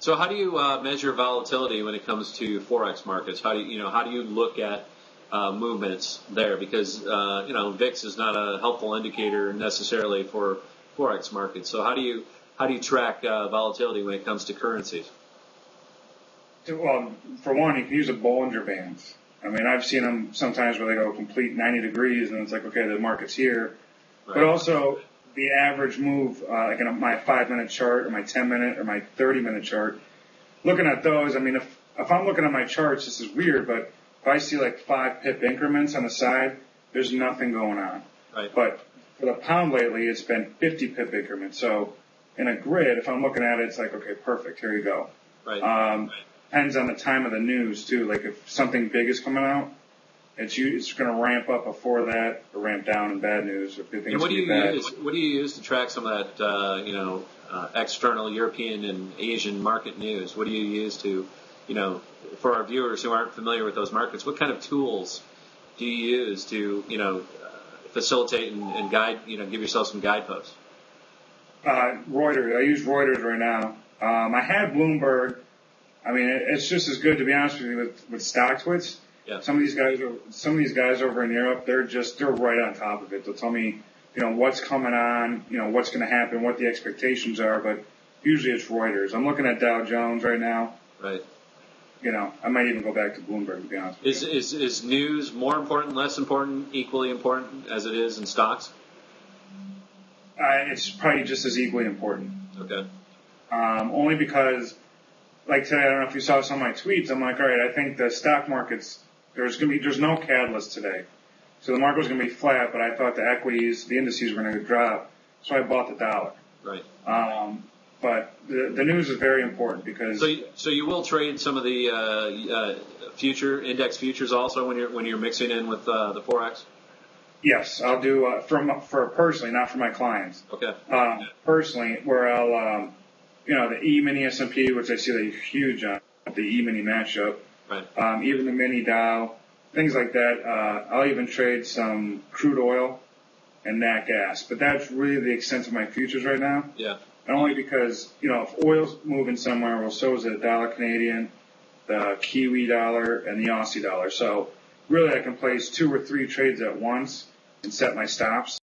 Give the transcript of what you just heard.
So how do you uh, measure volatility when it comes to forex markets? How do you, you know how do you look at uh, movements there? Because uh, you know VIX is not a helpful indicator necessarily for forex markets. So how do you how do you track uh, volatility when it comes to currencies? Well, for one, you can use a Bollinger Bands. I mean, I've seen them sometimes where they go complete 90 degrees, and it's like, okay, the market's here. Right. But also, the average move, uh, like in my five minute chart or my 10 minute or my 30 minute chart, looking at those, I mean, if, if I'm looking at my charts, this is weird, but if I see like five pip increments on the side, there's nothing going on. Right. But for the pound lately, it's been 50 pip increments. So in a grid, if I'm looking at it, it's like, okay, perfect, here you go. Right. Um, right. Depends on the time of the news too. Like if something big is coming out, it's it's going to ramp up before that or ramp down in bad news or good things. And what do you bad. use? What do you use to track some of that? Uh, you know, uh, external European and Asian market news. What do you use to, you know, for our viewers who aren't familiar with those markets, what kind of tools do you use to, you know, uh, facilitate and, and guide, you know, give yourself some guideposts? Uh, Reuters. I use Reuters right now. Um, I had Bloomberg. I mean, it's just as good to be honest with you with, with StockTwits. Yeah. Some of these guys are, some of these guys over in Europe, they're just, they're right on top of it. They'll tell me, you know, what's coming on, you know, what's going to happen, what the expectations are, but usually it's Reuters. I'm looking at Dow Jones right now. Right. You know, I might even go back to Bloomberg to be honest. Is, is, is news more important, less important, equally important as it is in stocks? Uh, it's probably just as equally important. Okay. Um, only because, like today, I don't know if you saw some of my tweets. I'm like, all right, I think the stock market's there's going to be there's no catalyst today, so the market was going to be flat. But I thought the equities, the indices were going to drop, so I bought the dollar. Right. Um, but the, the news is very important because so you, so you will trade some of the uh, uh, future index futures also when you're when you're mixing in with uh, the forex. Yes, I'll do uh, for for personally, not for my clients. Okay. Um, personally, where I'll um, you know the E mini S and P, which I see the huge on the E mini matchup. Right. Um, even the mini Dow, things like that. Uh, I'll even trade some crude oil and nat gas, but that's really the extent of my futures right now. Yeah. And only because you know if oil's moving somewhere, well, so is the dollar Canadian, the Kiwi dollar, and the Aussie dollar. So really, I can place two or three trades at once and set my stops.